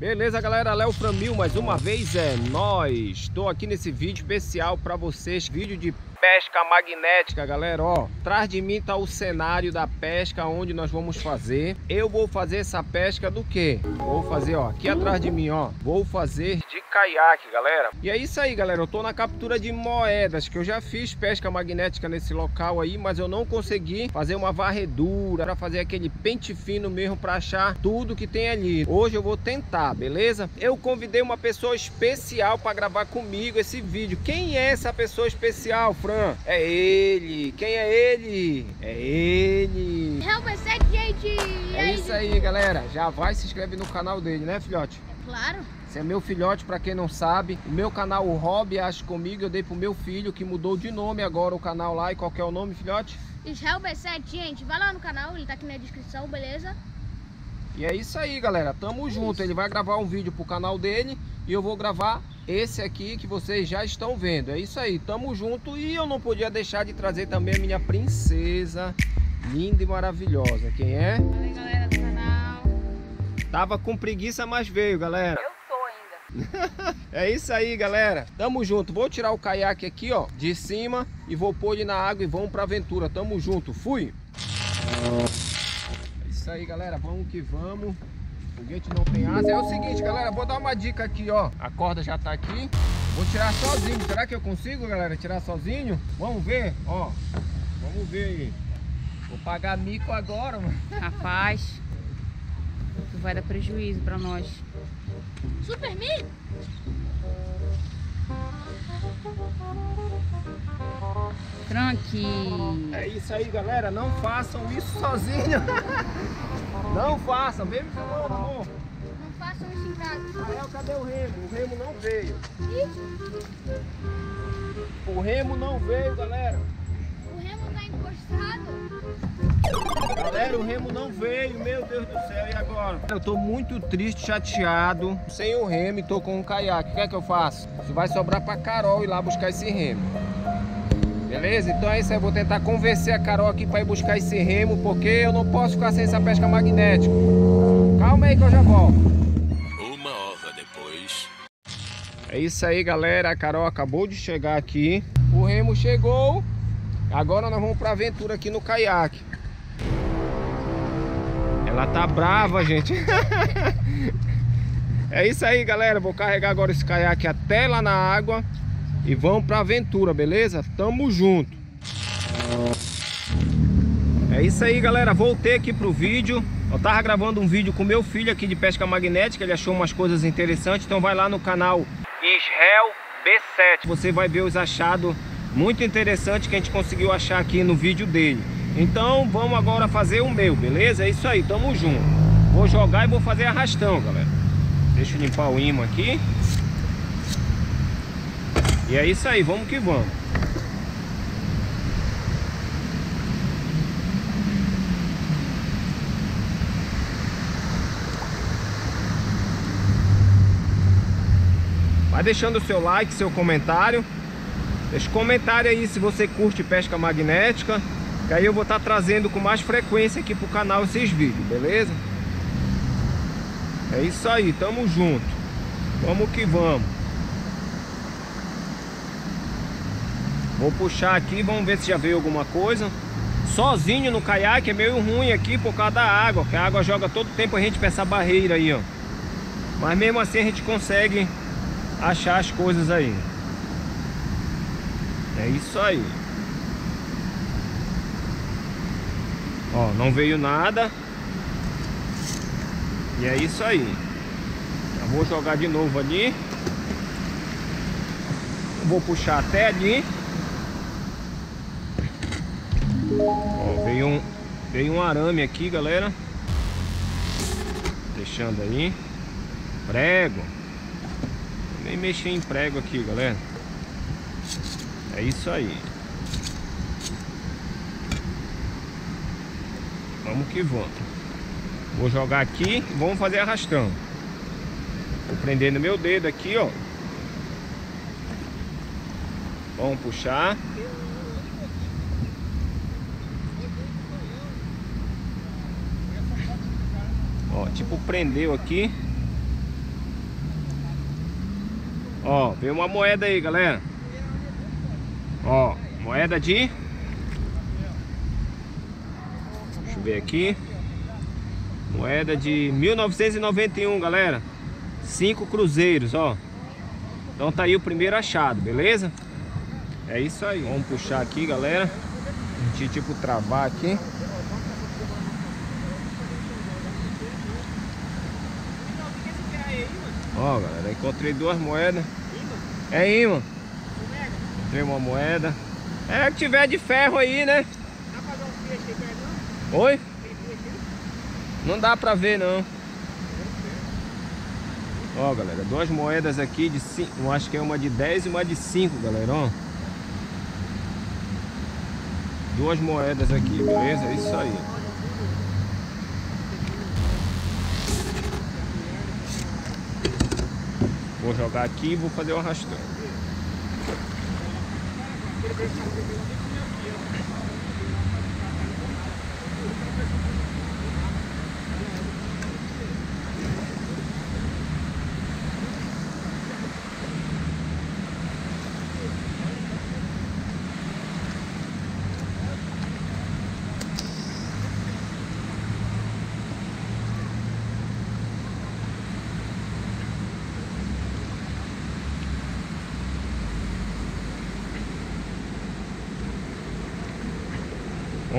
Beleza, galera, Léo Framil, mais uma vez é nós. Estou aqui nesse vídeo especial para vocês, vídeo de pesca magnética, galera, ó. Atrás de mim tá o cenário da pesca onde nós vamos fazer. Eu vou fazer essa pesca do quê? Vou fazer, ó, aqui atrás de mim, ó. Vou fazer de caiaque, galera. E é isso aí, galera. Eu tô na captura de moedas, que eu já fiz pesca magnética nesse local aí, mas eu não consegui fazer uma varredura para fazer aquele pente fino mesmo para achar tudo que tem ali. Hoje eu vou tentar, beleza? Eu convidei uma pessoa especial para gravar comigo esse vídeo. Quem é essa pessoa especial? Fran? É ele. Quem é ele? É ele. É isso aí, galera. Já vai se inscreve no canal dele, né, filhote? É claro. Esse é meu filhote, para quem não sabe. O meu canal, o Hobby Acho Comigo, eu dei pro meu filho, que mudou de nome agora o canal lá. E qual que é o nome, filhote? Israel B7, gente. Vai lá no canal, ele tá aqui na descrição, beleza? E é isso aí, galera. Tamo é junto. Isso. Ele vai gravar um vídeo pro canal dele e eu vou gravar esse aqui que vocês já estão vendo. É isso aí, tamo junto e eu não podia deixar de trazer também a minha princesa linda e maravilhosa. Quem é? Oi, galera do canal. Tava com preguiça, mas veio, galera. Eu tô ainda. é isso aí, galera. Tamo junto. Vou tirar o caiaque aqui, ó, de cima e vou pôr ele na água e vamos pra aventura. Tamo junto. Fui. É isso aí, galera. Vamos que vamos. Foguete não tem asa. É o seguinte, galera, vou dar uma dica aqui, ó. A corda já tá aqui. Vou tirar sozinho. Será que eu consigo, galera, tirar sozinho? Vamos ver, ó. Vamos ver aí. Vou pagar mico agora, mano. Rapaz, tu vai dar prejuízo pra nós. Super mico? Tranquilo. É isso aí, galera. Não façam isso sozinho. Não façam. Vem me filmando, amor. Não façam isso em casa. Rael, cadê o remo? O remo não veio. O remo não veio, galera. O remo tá encostado. Galera, o remo não veio, meu Deus do céu, e agora? Eu tô muito triste, chateado, sem o remo e tô com um caiaque. O que é que eu faço? Isso vai sobrar pra Carol ir lá buscar esse remo. Beleza? Então é isso aí, eu vou tentar convencer a Carol aqui para ir buscar esse remo, porque eu não posso ficar sem essa pesca magnética. Calma aí que eu já volto. Uma hora depois. É isso aí, galera. A Carol acabou de chegar aqui. O remo chegou. Agora nós vamos para aventura aqui no caiaque. Ela tá brava, gente. é isso aí, galera. Vou carregar agora esse caiaque até lá na água. E vamos pra aventura, beleza? Tamo junto. É isso aí, galera. Voltei aqui pro vídeo. Eu tava gravando um vídeo com meu filho aqui de pesca magnética. Ele achou umas coisas interessantes. Então vai lá no canal Israel B7. Você vai ver os achados muito interessantes que a gente conseguiu achar aqui no vídeo dele. Então vamos agora fazer o meu, beleza? É isso aí, tamo junto. Vou jogar e vou fazer arrastão, galera. Deixa eu limpar o imã aqui. E é isso aí, vamos que vamos. Vai deixando o seu like, seu comentário. Deixa comentário aí se você curte pesca magnética. Que aí eu vou estar trazendo com mais frequência aqui pro canal esses vídeos, beleza? É isso aí, tamo junto. Vamos que vamos. Vou puxar aqui, vamos ver se já veio alguma coisa. Sozinho no caiaque é meio ruim aqui por causa da água, que a água joga todo tempo a gente pra essa barreira aí, ó. Mas mesmo assim a gente consegue achar as coisas aí. É isso aí. Ó, não veio nada. E é isso aí. Já vou jogar de novo ali. Vou puxar até ali. Ó, veio um, veio um arame aqui, galera. Deixando aí. Prego. Nem mexer em prego aqui, galera. É isso aí. Vamos que vamos. Vou jogar aqui vamos fazer arrastão. Vou prender no meu dedo aqui, ó. Vamos puxar. Tipo prendeu aqui. Ó, veio uma moeda aí, galera. Ó, moeda de... Deixa eu ver aqui. Moeda de 1991, galera. Cinco cruzeiros, ó. Então tá aí o primeiro achado, beleza? É isso aí. Vamos puxar aqui, galera. A gente tipo travar aqui. Ó, galera, encontrei duas moedas. É imã. Encontrei uma moeda. É que tiver de ferro aí, né? Dá pra dar um peixe aí não? Oi? Não dá pra ver não. Ó, galera, duas moedas aqui de 5, eu acho que é uma de 10 e uma de 5, galera, ó. Duas moedas aqui, beleza? É isso aí. Vou jogar aqui e vou fazer o arrastão.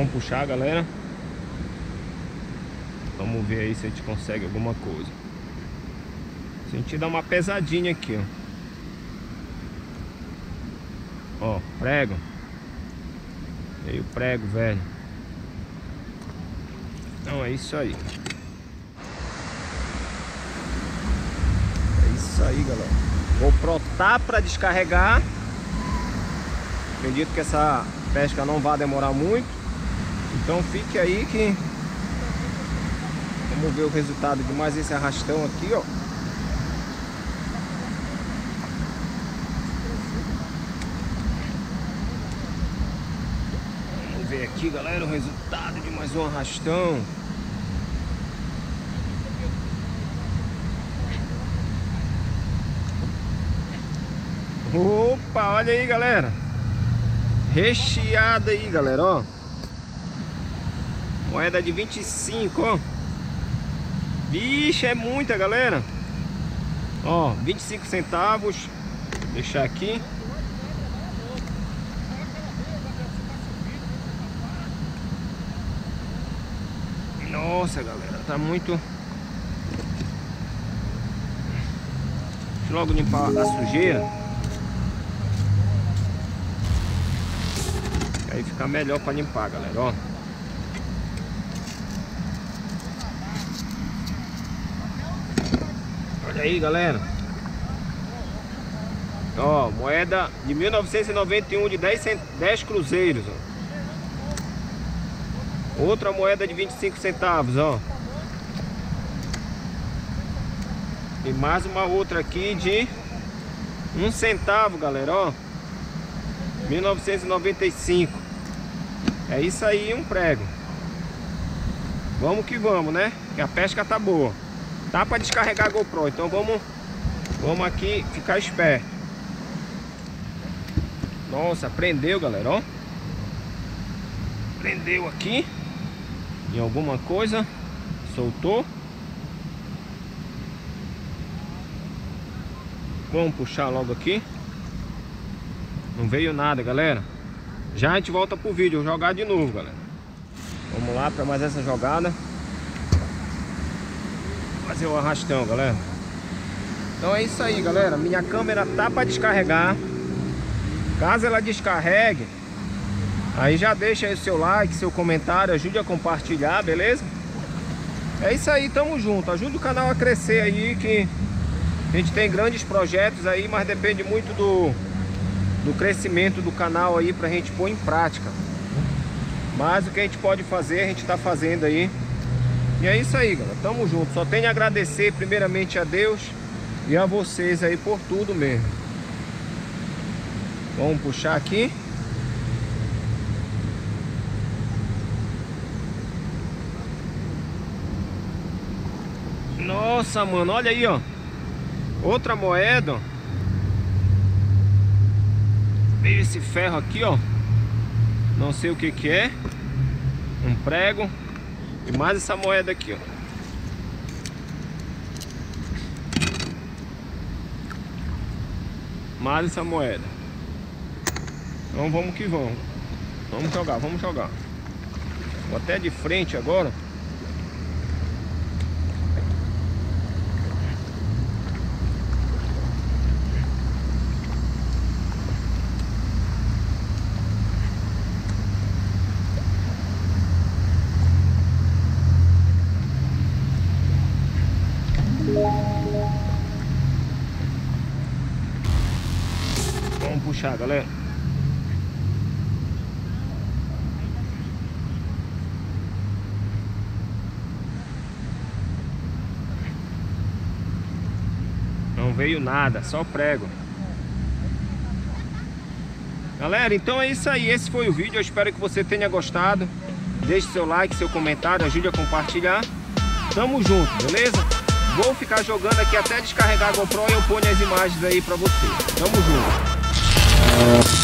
Vamos puxar, galera. Vamos ver aí se a gente consegue alguma coisa. Se a gente dar uma pesadinha aqui, ó. Ó, prego. Meio prego, velho. Então é isso aí. É isso aí, galera. Vou protar para descarregar. Acredito que essa pesca não vai demorar muito. Então fique aí que vamos ver o resultado de mais esse arrastão aqui, ó. Vamos ver aqui, galera, o resultado de mais um arrastão. Opa, olha aí, galera. Recheada aí, galera, ó. Moeda de 25, ó. Vixe, é muita, galera. Ó, 25 centavos. Vou deixar aqui. Nossa, galera, tá muito... Deixa eu logo limpar a sujeira. Aí fica melhor para limpar, galera, ó. Aí, galera. Ó, moeda de 1991 de 10, cent... 10 cruzeiros, ó. Outra moeda de 25 centavos, ó. E mais uma outra aqui de um centavo, galera, ó. 1995. É isso aí, um prego. Vamos que vamos, né? Que a pesca tá boa. Tá para descarregar a GoPro, então vamos, vamos aqui ficar esperto. Nossa, prendeu, galera, ó. Prendeu aqui em alguma coisa, soltou. Vamos puxar logo aqui. Não veio nada, galera. Já a gente volta pro vídeo, jogar de novo, galera. Vamos lá para mais essa jogada fazer o arrastão, galera. Então é isso aí, galera. Minha câmera tá para descarregar. Caso ela descarregue, aí já deixa aí o seu like, seu comentário, ajude a compartilhar, beleza? É isso aí, tamo junto. Ajude o canal a crescer aí, que a gente tem grandes projetos aí, mas depende muito do, do crescimento do canal aí pra gente pôr em prática. Mas o que a gente pode fazer, a gente tá fazendo aí. E é isso aí, galera. Tamo junto. Só tenho a agradecer primeiramente a Deus e a vocês aí por tudo mesmo. Vamos puxar aqui. Nossa, mano, olha aí, ó. Outra moeda. Veio esse ferro aqui, ó. Não sei o que que é. Um prego. E mais essa moeda aqui, ó. Mais essa moeda. Então vamos que vamos. Vamos jogar, vamos jogar. Vou até de frente agora. Puxar, galera. Não veio nada, só prego. Galera, então é isso aí. Esse foi o vídeo. Eu espero que você tenha gostado. Deixe seu like, seu comentário, ajude a compartilhar. Tamo junto, beleza? Vou ficar jogando aqui até descarregar a GoPro e eu ponho as imagens aí pra você. Tamo junto. Uh...